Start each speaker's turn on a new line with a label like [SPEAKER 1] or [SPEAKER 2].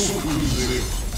[SPEAKER 1] 諸君で